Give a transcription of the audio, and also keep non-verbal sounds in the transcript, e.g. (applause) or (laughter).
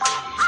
啊 (laughs)